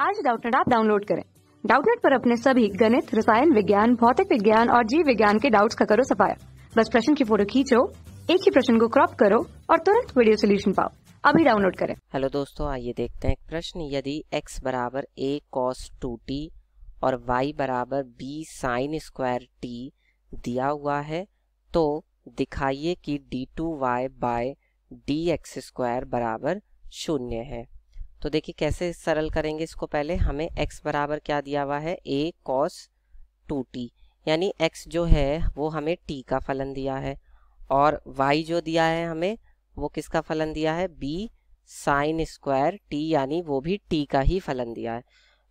आज डाउटनेट आप डाउनलोड करें। डाउटनेट पर अपने सभी गणित, रसायन विज्ञान, भौतिक विज्ञान और जीव विज्ञान के डाउट्स का करो सफाया। बस प्रश्न की फ़ोटो खींचो, एक ही प्रश्न को क्रॉप करो और तुरंत वीडियो सोल्यूशन पाओ। अभी डाउनलोड करें। हेलो दोस्तों, आइए देखते हैं प्रश्न। यदि x बराबर ए कॉस टू टी और y बराबर बी साइन स्क्वायर टी दिया हुआ है तो दिखाइए कि d2y bye D x square बराबर शून्य है। तो देखिए कैसे सरल करेंगे इसको पहले? हमें x बराबर क्या दिया हुआ है? A cos 2t यानी x जो है, वो हमें t का फलन दिया है। और y जो दिया है हमें, वो किसका फलन दिया है? B साइन स्क्वायर t, यानी वो भी t का ही फलन दिया है।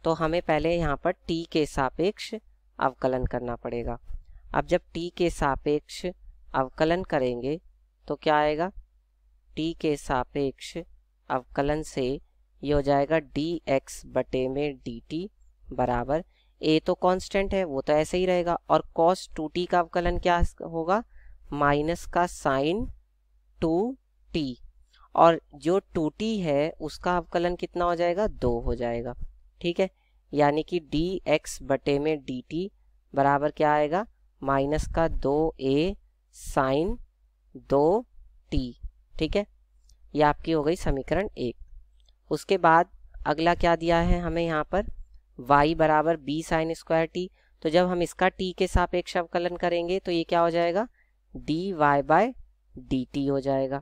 तो हमें पहले यहाँ पर t के सापेक्ष अवकलन करना पड़ेगा। अब जब t के सापेक्ष अवकलन करेंगे तो क्या आएगा? t के सापेक्ष अवकलन से ये हो जाएगा डी एक्स बटे में डी टी बराबर। ए तो कांस्टेंट है, वो तो ऐसे ही रहेगा। और कॉस टू टी का अवकलन क्या होगा? माइनस का साइन टू टी और जो टू टी है, उसका अवकलन कितना हो जाएगा? दो हो जाएगा। ठीक है? यानी कि डी एक्स बटे में डी टी बराबर क्या आएगा? माइनस का दो ए साइन दो टी ठीक है? ये आपकी हो गई समीकरण एक। उसके बाद अगला क्या दिया है हमें यहाँ पर? y बराबर बी साइन स्क्वायर टी तो जब हम इसका t के सापेक्ष अवकलन करेंगे तो ये क्या हो जाएगा? D Y by D T हो जाएगा।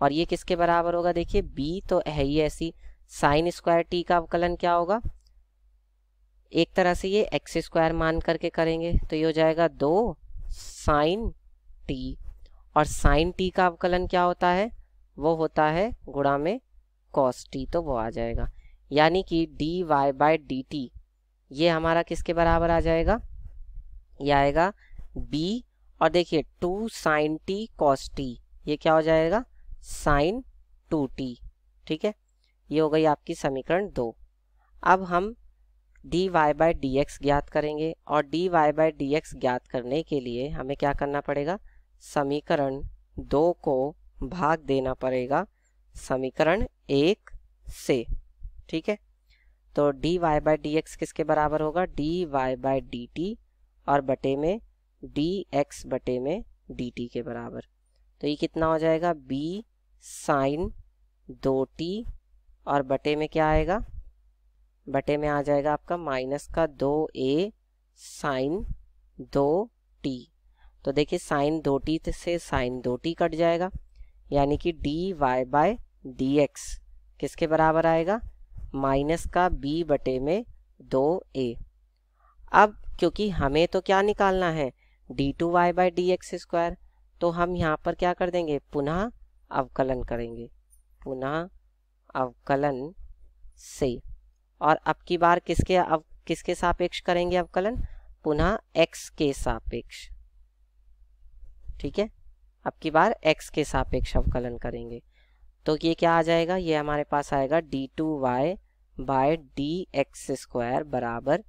और ये किसके बराबर होगा? देखिए, b तो है ही ऐसी। साइन स्क्वायर टी का अवकलन क्या होगा? एक तरह से ये एक्स स्क्वायर मान करके करेंगे तो ये हो जाएगा दो साइन टी और साइन टी का अवकलन क्या होता है? वो होता है गुणा में कॉस टी तो वो आ जाएगा। यानी कि D Y by D T ये हमारा किसके बराबर आ जाएगा? ये आएगा बी और देखिए two sine T cos T ये क्या हो जाएगा? साइन टू टी ठीक है? ये हो गई आपकी समीकरण दो। अब हम D Y by D X ज्ञात करेंगे, और D Y by D X ज्ञात करने के लिए हमें क्या करना पड़ेगा? समीकरण दो को भाग देना पड़ेगा। समीकरण एक से, ठीक है? तो D Y by D X किसके बराबर होगा? D Y by D T और बटे में डी एक्स बटे में डी टी के बराबर। तो ये कितना हो जाएगा? बी साइन दो टी और बटे में क्या आएगा? बटे में आ जाएगा आपका माइनस का दो ए साइन दो टी तो देखिए साइन दो टी से साइन दो टी कट जाएगा, यानी कि डी वाई बाय एक्स किसके बराबर आएगा? माइनस का बी बटे में दो ए अब क्योंकि हमें तो क्या निकालना है? D two Y by D X square तो हम यहाँ पर क्या कर देंगे? पुनः अवकलन करेंगे। पुनः अवकलन से। और अब की बार किसके अव, किसके सापेक्ष करेंगे अवकलन? पुनः x के सापेक्ष। ठीक है? अब की बार x के सापेक्ष अवकलन करेंगे। तो ये क्या आ जाएगा? ये हमारे पास आएगा D two Y by D X square बराबर।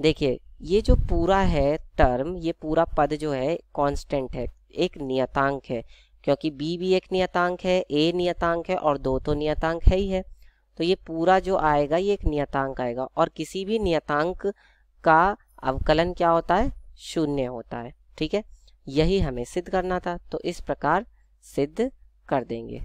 देखिए, ये जो पूरा है टर्म ये पूरा पद जो है कांस्टेंट है, एक नियतांक है, क्योंकि बी भी एक नियतांक है ए नियतांक है और दो तो नियतांक है ही है। तो ये पूरा जो आएगा, ये एक नियतांक आएगा और किसी भी नियतांक का अवकलन क्या होता है? शून्य होता है, ठीक है? यही हमें सिद्ध करना था तो इस प्रकार सिद्ध कर देंगे।